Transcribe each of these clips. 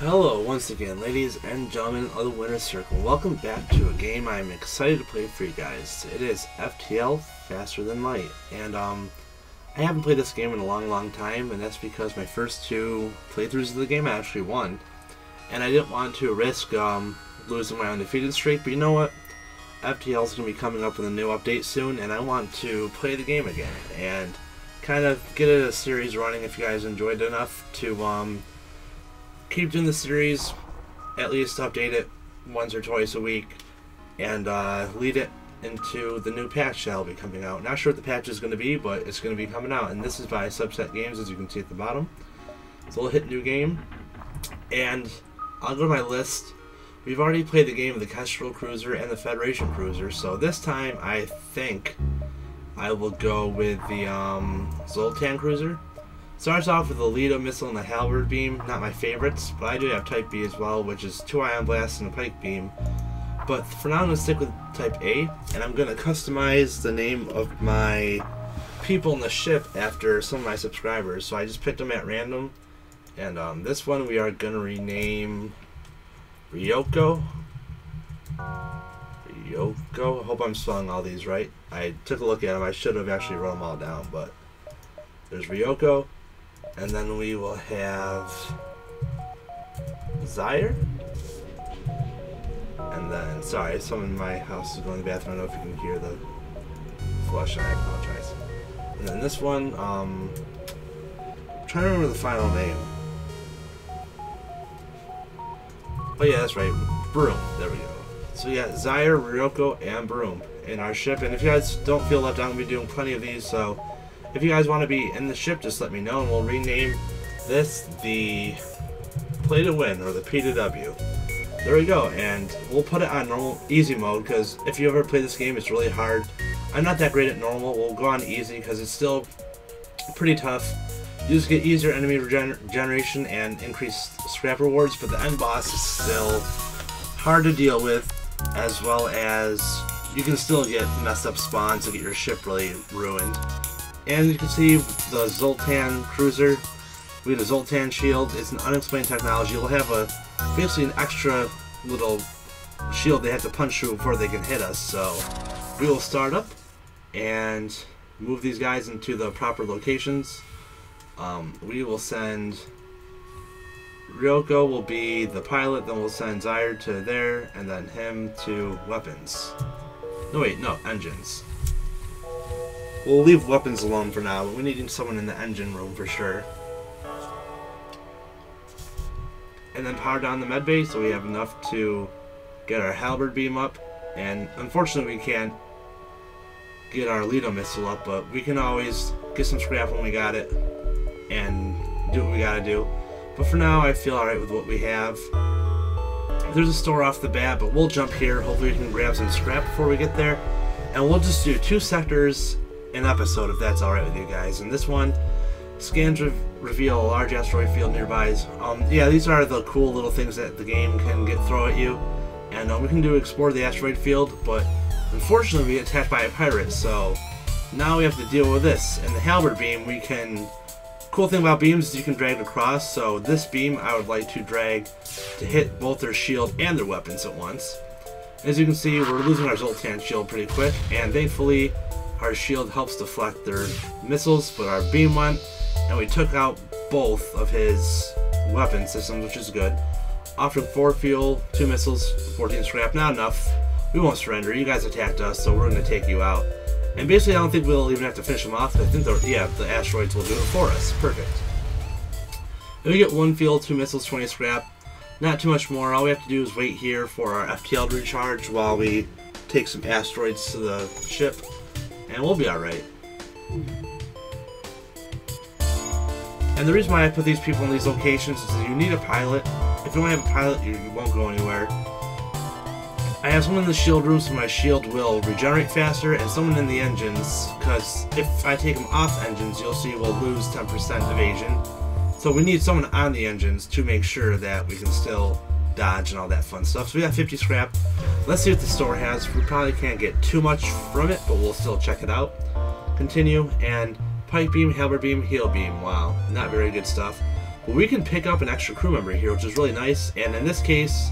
Hello once again, ladies and gentlemen of the Winner's Circle. Welcome back to a game I'm excited to play for you guys. It is FTL Faster Than Light. And um, I haven't played this game in a long, long time, and that's because my first two playthroughs of the game I actually won. And I didn't want to risk um, losing my undefeated streak, but you know what? FTL is going to be coming up with a new update soon, and I want to play the game again and kind of get it a series running if you guys enjoyed it enough to um, keep doing the series, at least update it once or twice a week, and uh, lead it into the new patch that'll be coming out. Not sure what the patch is going to be, but it's going to be coming out, and this is by Subset Games, as you can see at the bottom. So we'll hit new game, and I'll go to my list We've already played the game of the Kestrel Cruiser and the Federation Cruiser, so this time I think I will go with the um, Zoltan Cruiser. Starts off with the Leto missile and the Halberd beam, not my favorites, but I do have Type B as well, which is two ion blasts and a pike beam. But for now I'm to stick with Type A, and I'm going to customize the name of my people in the ship after some of my subscribers. So I just picked them at random, and um, this one we are going to rename Ryoko. Ryoko. I hope I'm spelling all these right. I took a look at them. I should have actually wrote them all down, but there's Ryoko. And then we will have Zaire. And then, sorry, someone in my house is going to the bathroom. I don't know if you can hear the flush. I apologize. And then this one, um, I'm trying to remember the final name. Oh yeah, that's right. Broom. There we go. So yeah, Zaire, Ryoko, and Broom in our ship. And if you guys don't feel left out, to be doing plenty of these. So if you guys want to be in the ship, just let me know. And we'll rename this the Play to Win, or the P to W. There we go. And we'll put it on normal, easy mode, because if you ever play this game, it's really hard. I'm not that great at normal. We'll go on easy, because it's still pretty tough. You just get easier enemy regeneration and increased scrap rewards, but the end boss is still hard to deal with, as well as you can still get messed up spawns and get your ship really ruined. And you can see the Zoltan cruiser. We have a Zoltan shield. It's an unexplained technology. It'll have a basically an extra little shield they have to punch through before they can hit us. So we will start up and move these guys into the proper locations. Um, we will send Ryoko will be the pilot, then we'll send Zaire to there, and then him to weapons. No wait, no, engines. We'll leave weapons alone for now, but we need someone in the engine room for sure. And then power down the medbay so we have enough to get our halberd beam up. And unfortunately we can't get our Leto missile up, but we can always get some scrap when we got it and do what we gotta do. But for now, I feel alright with what we have. There's a store off the bat, but we'll jump here. Hopefully we can grab some scrap before we get there. And we'll just do two sectors an episode, if that's alright with you guys. And this one, scans re reveal a large asteroid field nearby. Um, yeah, these are the cool little things that the game can get throw at you. And uh, we can do explore the asteroid field, but unfortunately we get attacked by a pirate, so now we have to deal with this. And the halberd beam, we can Cool thing about beams is you can drag it across, so this beam I would like to drag to hit both their shield and their weapons at once. As you can see, we're losing our Zoltan shield pretty quick, and thankfully our shield helps deflect their missiles, but our beam went, and we took out both of his weapon systems, which is good. After 4 fuel, 2 missiles, 14 scrap, not enough. We won't surrender. You guys attacked us, so we're going to take you out. And basically, I don't think we'll even have to finish them off. I think, the, yeah, the asteroids will do it for us. Perfect. And we get one fuel, two missiles, 20 scrap. Not too much more. All we have to do is wait here for our FTL to recharge while we take some asteroids to the ship. And we'll be alright. And the reason why I put these people in these locations is you need a pilot. If you don't have a pilot, you, you won't go anywhere. I have someone in the shield room so my shield will regenerate faster, and someone in the engines, because if I take them off engines, you'll see we'll lose 10% evasion. So we need someone on the engines to make sure that we can still dodge and all that fun stuff. So we got 50 scrap. Let's see what the store has. We probably can't get too much from it, but we'll still check it out. Continue, and pike beam, halberd beam, Heel beam. Wow, not very good stuff. But we can pick up an extra crew member here, which is really nice. And in this case,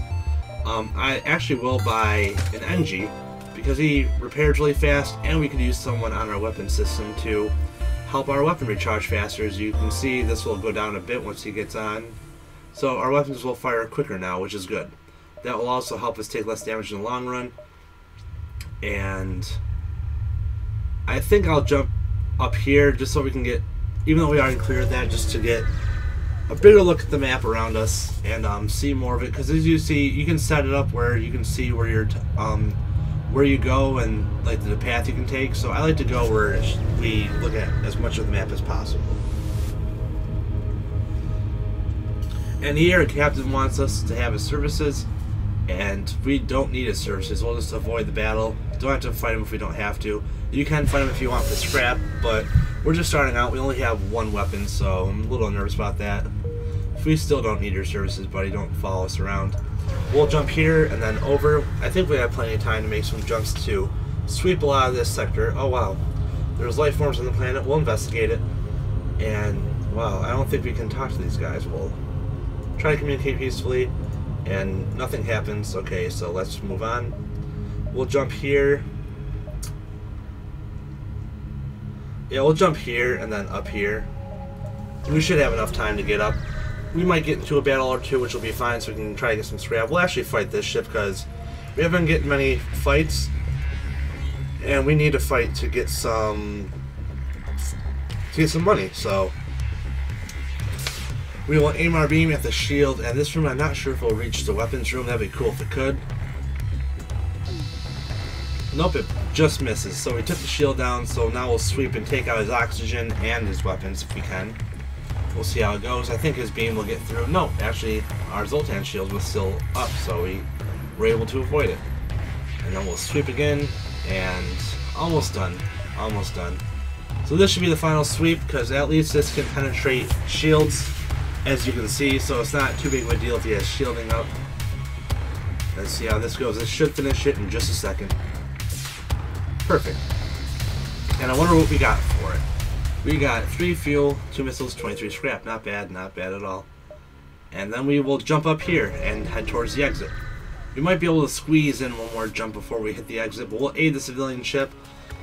um, I actually will buy an Engi, because he repairs really fast, and we can use someone on our weapon system to help our weapon recharge faster. As you can see, this will go down a bit once he gets on. So our weapons will fire quicker now, which is good. That will also help us take less damage in the long run. And I think I'll jump up here just so we can get, even though we already cleared that, just to get a bigger look at the map around us and um, see more of it. Because as you see, you can set it up where you can see where you're, um, where you go and like the path you can take. So I like to go where we look at as much of the map as possible. And here, a captain wants us to have his services, and we don't need his services. We'll just avoid the battle. Don't have to fight him if we don't have to. You can fight him if you want for scrap, but we're just starting out. We only have one weapon, so I'm a little nervous about that. If we still don't need your services, buddy, don't follow us around. We'll jump here and then over. I think we have plenty of time to make some jumps to sweep a lot of this sector. Oh, wow. There's life forms on the planet. We'll investigate it. And, wow, I don't think we can talk to these guys. We'll try to communicate peacefully, and nothing happens. Okay, so let's move on. We'll jump here. Yeah, we'll jump here and then up here. We should have enough time to get up. We might get into a battle or two, which will be fine, so we can try to get some scrap. We'll actually fight this ship because we haven't getting many fights, and we need to fight to get some to get some money. So we will aim our beam at the shield, and this room I'm not sure if it'll reach the weapons room. That'd be cool if it could. Nope, it just misses. So we took the shield down, so now we'll sweep and take out his oxygen and his weapons if we can. We'll see how it goes. I think his beam will get through. No, actually, our Zoltan shield was still up, so we were able to avoid it. And then we'll sweep again, and almost done. Almost done. So this should be the final sweep, because at least this can penetrate shields, as you can see, so it's not too big of a deal if he has shielding up. Let's see how this goes. This should finish it in just a second. Perfect. And I wonder what we got for it. We got 3 fuel, 2 missiles, 23 scrap. Not bad, not bad at all. And then we will jump up here and head towards the exit. We might be able to squeeze in one more jump before we hit the exit, but we'll aid the civilian ship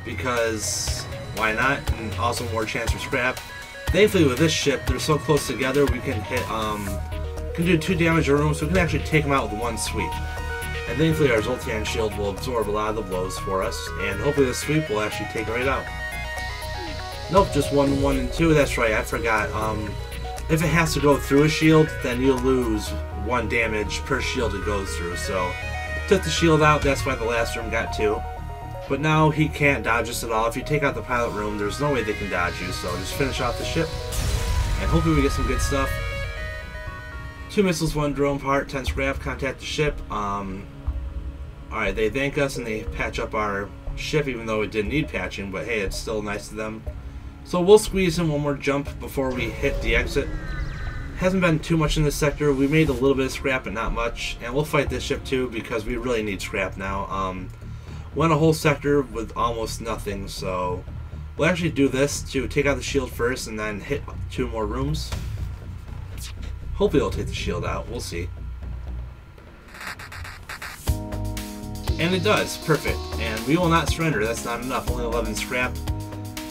because why not? And also more chance for scrap. Thankfully with this ship, they're so close together, we can hit, um, can do 2 damage a room, so we can actually take them out with one sweep. And thankfully our Zoltan shield will absorb a lot of the blows for us, and hopefully this sweep will actually take it right out. Nope, just one, one, and two. That's right, I forgot. Um, if it has to go through a shield, then you lose one damage per shield it goes through. So, took the shield out, that's why the last room got two. But now he can't dodge us at all. If you take out the pilot room, there's no way they can dodge you. So just finish off the ship, and hopefully we get some good stuff. Two missiles, one drone part, 10 scrap, contact the ship. Um, Alright, they thank us and they patch up our ship even though it didn't need patching, but hey, it's still nice to them. So we'll squeeze in one more jump before we hit the exit. Hasn't been too much in this sector. We made a little bit of scrap, but not much. And we'll fight this ship too because we really need scrap now. Um, went a whole sector with almost nothing, so we'll actually do this to take out the shield first and then hit two more rooms. Hopefully it'll take the shield out. We'll see. And it does. Perfect. And we will not surrender. That's not enough. Only 11 scrap.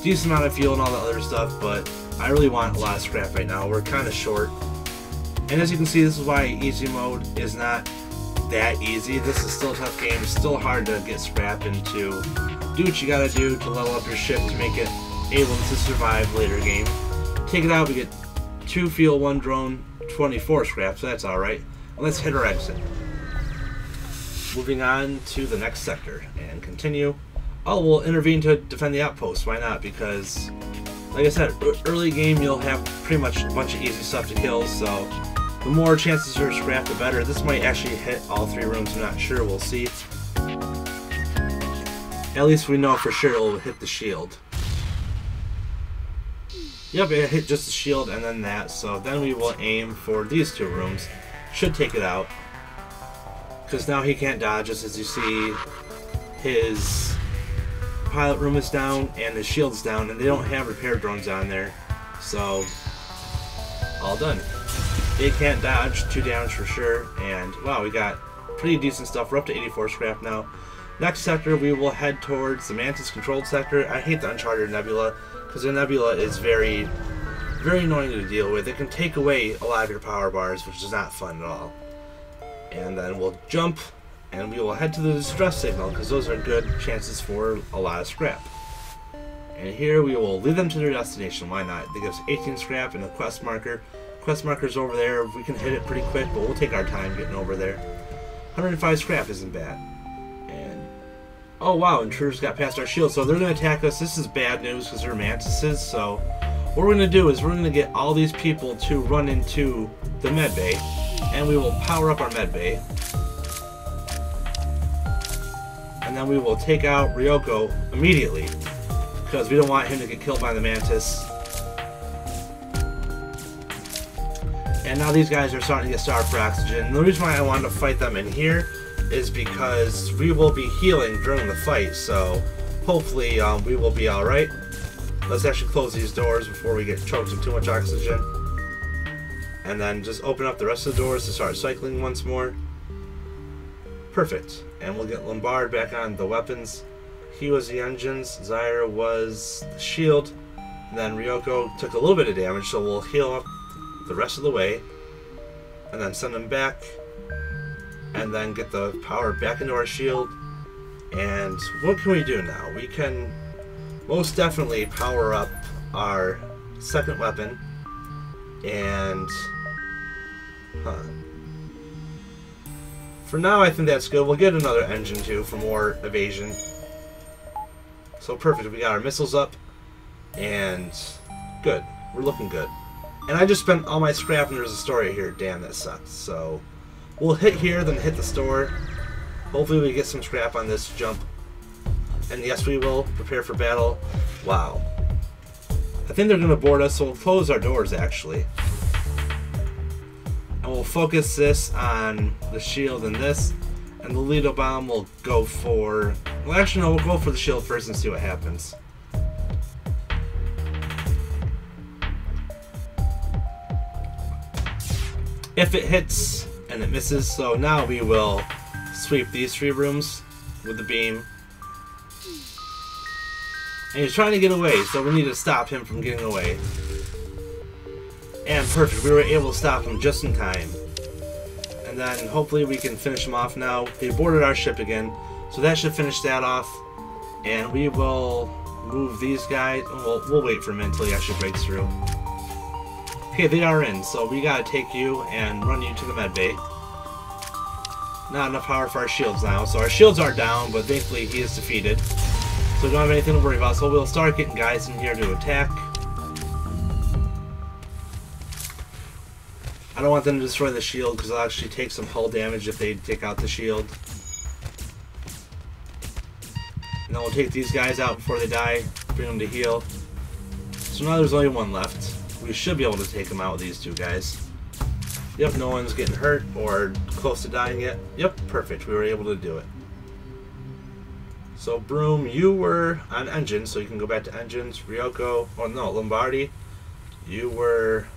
Decent amount of fuel and all that other stuff, but I really want a lot of scrap right now. We're kind of short. And as you can see, this is why easy mode is not that easy. This is still a tough game. Still hard to get scrap into. do what you gotta do to level up your ship to make it able to survive later game. Take it out, we get 2 fuel, 1 drone, 24 scrap, so that's alright. Let's hit our exit. Moving on to the next sector and continue. Oh, we'll intervene to defend the outpost. Why not? Because, like I said, early game you'll have pretty much a bunch of easy stuff to kill, so the more chances you're scrap, the better. This might actually hit all three rooms, I'm not sure. We'll see. At least we know for sure it'll hit the shield. Yep, it hit just the shield and then that, so then we will aim for these two rooms. Should take it out. Because now he can't dodge us, as you see, his pilot room is down and his shield's down, and they don't have repair drones on there. So, all done. It can't dodge, 2 damage for sure, and wow, we got pretty decent stuff. We're up to 84 scrap now. Next sector, we will head towards the Mantis controlled sector. I hate the Uncharted Nebula, because the Nebula is very, very annoying to deal with. It can take away a lot of your power bars, which is not fun at all. And then we'll jump, and we will head to the distress signal, because those are good chances for a lot of scrap. And here we will lead them to their destination, why not? They give us 18 scrap and a quest marker. Quest marker's over there, we can hit it pretty quick, but we'll take our time getting over there. 105 scrap isn't bad. And Oh wow, intruders got past our shield, so they're going to attack us. This is bad news because they're mantises, so what we're going to do is we're going to get all these people to run into the medbay, and we will power up our medbay. And then we will take out Ryoko immediately, because we don't want him to get killed by the mantis. And now these guys are starting to get starved for oxygen. And the reason why I wanted to fight them in here is because we will be healing during the fight, so hopefully um, we will be alright. Let's actually close these doors before we get choked in too much oxygen. And then just open up the rest of the doors to start cycling once more. Perfect. And we'll get Lombard back on the weapons. He was the engines, Zyra was the shield, and then Ryoko took a little bit of damage, so we'll heal up the rest of the way. And then send them back and then get the power back into our shield. And what can we do now? We can most definitely power up our second weapon and huh. For now, I think that's good. We'll get another engine too for more evasion. So perfect. We got our missiles up, and good. We're looking good. And I just spent all my scrap, and there's a story here. Damn, that sucks. So We'll hit here, then hit the store. Hopefully we get some scrap on this jump. And yes, we will. Prepare for battle. Wow. I think they're going to board us, so we'll close our doors, actually. And we'll focus this on the shield and this. And the Leto Bomb will go for... Well, actually, no, we'll go for the shield first and see what happens. If it hits, and it misses. So now we will sweep these three rooms with the beam. And he's trying to get away, so we need to stop him from getting away. And perfect, we were able to stop him just in time. And then hopefully we can finish him off now. They boarded our ship again, so that should finish that off. And we will move these guys. We'll, we'll wait for him until he actually breaks through. Okay, they are in, so we gotta take you and run you to the med bay. Not enough power for our shields now, so our shields are down, but thankfully he is defeated. So we don't have anything to worry about, so we'll start getting guys in here to attack. I don't want them to destroy the shield, because they'll actually take some hull damage if they take out the shield. And then we'll take these guys out before they die, bring them to heal. So now there's only one left we should be able to take them out with these two guys. Yep, no one's getting hurt or close to dying yet. Yep, perfect. We were able to do it. So, Broom, you were on engine, so you can go back to engines. Ryoko, oh no, Lombardi, you were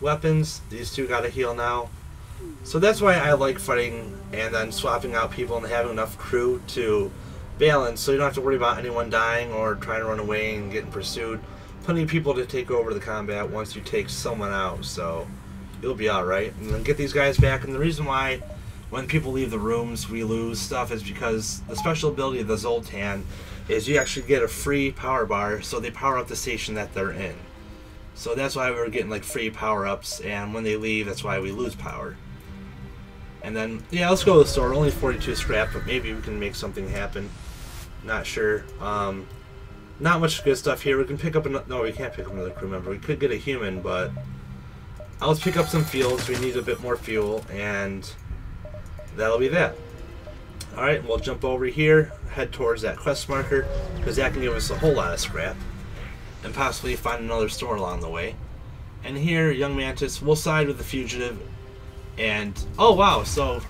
weapons. These two got to heal now. So that's why I like fighting and then swapping out people and having enough crew to balance so you don't have to worry about anyone dying or trying to run away and getting pursued plenty of people to take over the combat once you take someone out, so you'll be alright. And then get these guys back, and the reason why when people leave the rooms we lose stuff is because the special ability of the Zoltan is you actually get a free power bar, so they power up the station that they're in. So that's why we are getting like free power-ups, and when they leave, that's why we lose power. And then, yeah, let's go to the store. Only 42 scrap, but maybe we can make something happen. Not sure. Um, not much good stuff here. We can pick up another... No, we can't pick up another crew member. We could get a human, but... Uh, let's pick up some fuels. We need a bit more fuel, and that'll be that. Alright, we'll jump over here, head towards that quest marker, because that can give us a whole lot of scrap, and possibly find another store along the way. And here, Young Mantis will side with the fugitive, and... Oh, wow, so...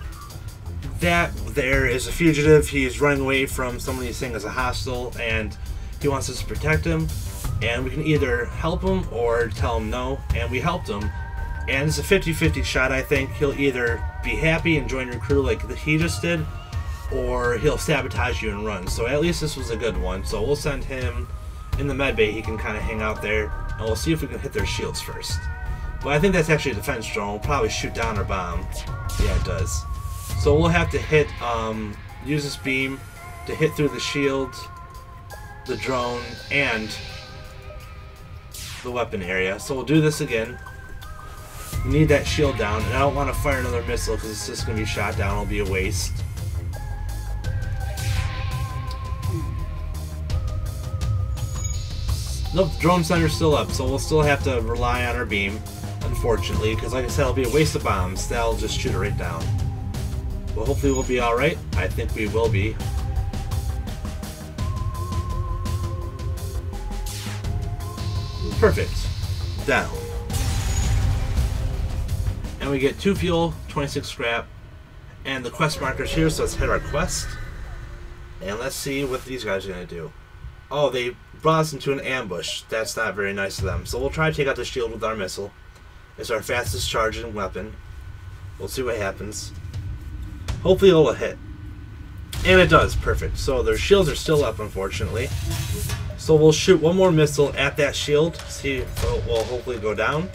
That there is a fugitive. He's running away from someone he's saying is a hostile, and he wants us to protect him, and we can either help him or tell him no, and we helped him, And it's a 50-50 shot, I think. He'll either be happy and join your crew like he just did, or he'll sabotage you and run. So at least this was a good one. So we'll send him in the med bay. He can kind of hang out there, and we'll see if we can hit their shields first. But I think that's actually a defense drone. We'll probably shoot down our bomb. Yeah, it does. So we'll have to hit, um, use this beam to hit through the shield, the drone, and the weapon area. So we'll do this again. We need that shield down, and I don't want to fire another missile because it's just going to be shot down. It'll be a waste. Nope, the drone center's still up, so we'll still have to rely on our beam, unfortunately, because like I said, it'll be a waste of bombs. That'll just shoot it right down. But hopefully we'll be alright. I think we will be. Perfect. Down. And we get 2 fuel, 26 scrap, and the quest markers here, so let's hit our quest. And let's see what these guys are going to do. Oh, they brought us into an ambush. That's not very nice of them. So we'll try to take out the shield with our missile. It's our fastest charging weapon. We'll see what happens. Hopefully it'll hit. And it does. Perfect. So their shields are still up, unfortunately. So we'll shoot one more missile at that shield. See if it will hopefully go down.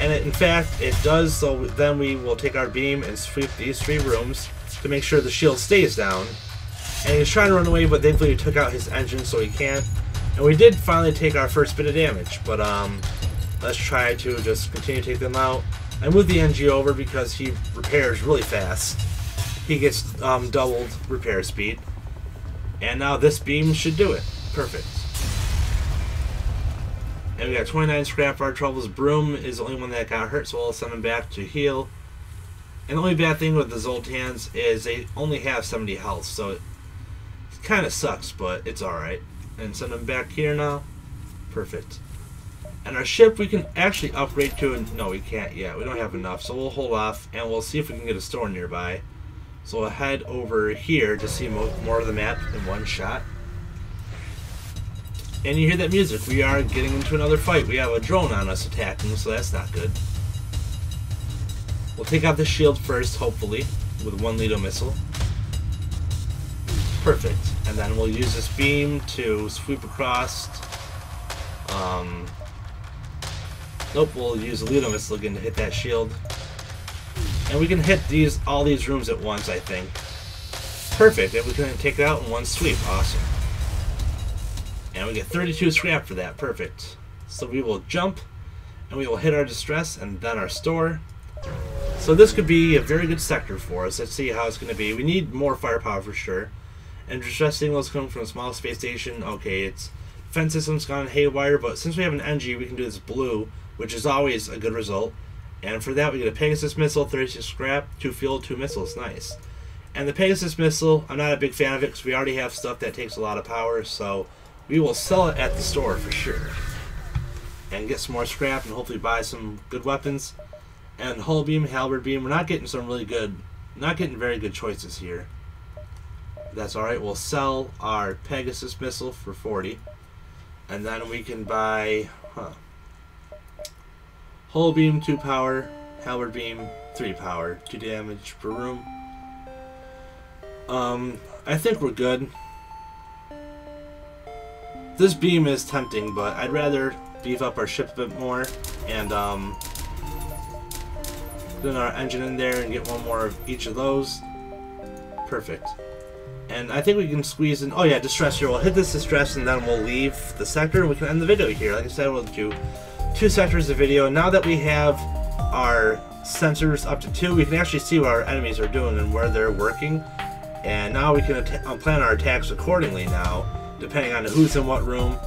And it, in fact, it does. So then we will take our beam and sweep these three rooms to make sure the shield stays down. And he's trying to run away, but thankfully we took out his engine so he can't. And we did finally take our first bit of damage, but um, let's try to just continue to take them out. I moved the Engi over because he repairs really fast. He gets um, doubled repair speed. And now this beam should do it. Perfect. And we got 29 scrap for our troubles. Broom is the only one that got hurt, so we'll send him back to heal. And the only bad thing with the Zoltans is they only have 70 health, so it kind of sucks, but it's alright and send him back here now. Perfect. And our ship we can actually upgrade to, no we can't yet, we don't have enough, so we'll hold off and we'll see if we can get a store nearby. So we'll head over here to see more of the map in one shot. And you hear that music, we are getting into another fight. We have a drone on us attacking, so that's not good. We'll take out the shield first, hopefully, with one Leto missile. Perfect. And then we'll use this beam to sweep across. Um, nope, we'll use a Leto Missile again to hit that shield. And we can hit these all these rooms at once, I think. Perfect, and we can take it out in one sweep. Awesome. And we get 32 scrap for that. Perfect. So we will jump, and we will hit our distress, and then our store. So this could be a very good sector for us. Let's see how it's going to be. We need more firepower for sure and distress signals come from a small space station. Okay, its defense system's gone haywire, but since we have an Engi, we can do this blue, which is always a good result. And for that, we get a Pegasus missile, 36 scrap, 2 fuel, 2 missiles. Nice. And the Pegasus missile, I'm not a big fan of it because we already have stuff that takes a lot of power, so we will sell it at the store for sure. And get some more scrap and hopefully buy some good weapons. And hull beam, halberd beam, we're not getting some really good, not getting very good choices here. That's alright, we'll sell our Pegasus missile for 40. And then we can buy, huh, Hull beam 2 power, halberd beam 3 power, 2 damage per room. Um, I think we're good. This beam is tempting, but I'd rather beef up our ship a bit more and um, put our engine in there and get one more of each of those. Perfect. And I think we can squeeze in... Oh yeah, distress here. We'll hit this distress and then we'll leave the sector we can end the video here. Like I said, we'll do two sectors of video. Now that we have our sensors up to two, we can actually see what our enemies are doing and where they're working. And now we can uh, plan our attacks accordingly now, depending on who's in what room.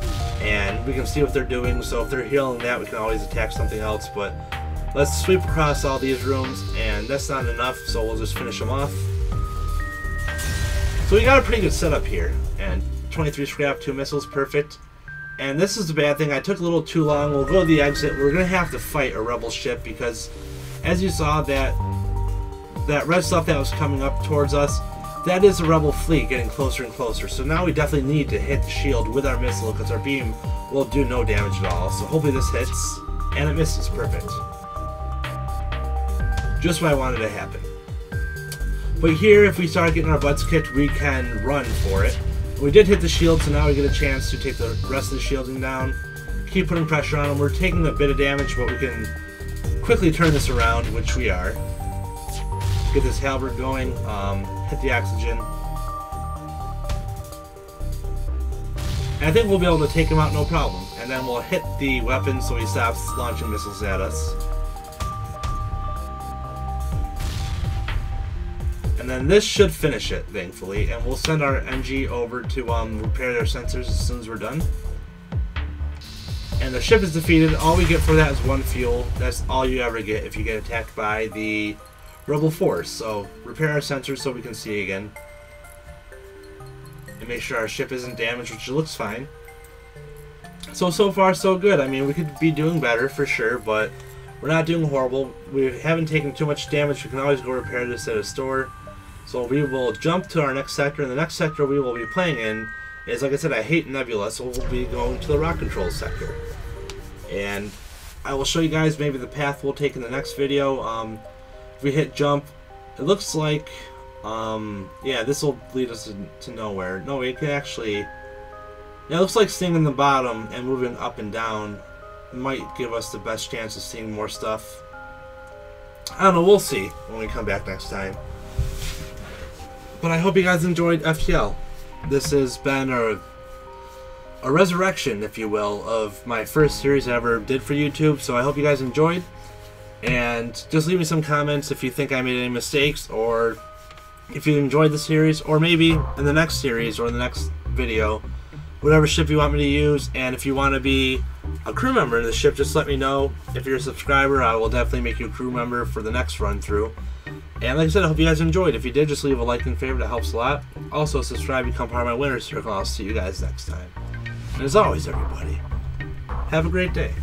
And we can see what they're doing. So if they're healing that, we can always attack something else. But let's sweep across all these rooms. And that's not enough, so we'll just finish them off. So we got a pretty good setup here. And 23 scrap, 2 missiles, perfect. And this is the bad thing, I took a little too long. We'll go to the exit. We're going to have to fight a rebel ship because, as you saw, that that red stuff that was coming up towards us, that is a rebel fleet getting closer and closer. So now we definitely need to hit the shield with our missile because our beam will do no damage at all. So hopefully this hits, and it misses. Perfect. Just what I wanted to happen. But here, if we start getting our butts kicked, we can run for it. We did hit the shield, so now we get a chance to take the rest of the shielding down. Keep putting pressure on them. We're taking a bit of damage, but we can quickly turn this around, which we are. Get this halberd going. Um, hit the oxygen. And I think we'll be able to take him out no problem. And then we'll hit the weapon so he stops launching missiles at us. Then this should finish it, thankfully. And we'll send our Engi over to um, repair their sensors as soon as we're done. And the ship is defeated. All we get for that is one fuel. That's all you ever get if you get attacked by the Rebel Force. So repair our sensors so we can see again. And make sure our ship isn't damaged, which looks fine. So, so far so good. I mean, we could be doing better for sure, but we're not doing horrible. We haven't taken too much damage. We can always go repair this at a store. So we will jump to our next sector, and the next sector we will be playing in is, like I said, I hate Nebula, so we'll be going to the rock control sector. And I will show you guys maybe the path we'll take in the next video. Um, if we hit jump, it looks like, um, yeah, this will lead us to, to nowhere. No, we can actually, yeah, it looks like staying in the bottom and moving up and down might give us the best chance of seeing more stuff. I don't know, we'll see when we come back next time. But I hope you guys enjoyed FTL. This has been a, a resurrection, if you will, of my first series I ever did for YouTube. So I hope you guys enjoyed. And just leave me some comments if you think I made any mistakes or if you enjoyed the series or maybe in the next series or in the next video whatever ship you want me to use and if you want to be a crew member in the ship just let me know if you're a subscriber I will definitely make you a crew member for the next run through and like I said, I hope you guys enjoyed. If you did, just leave a like and favorite. It helps a lot. Also, subscribe, become part of my winner circle. I'll see you guys next time. And as always, everybody, have a great day.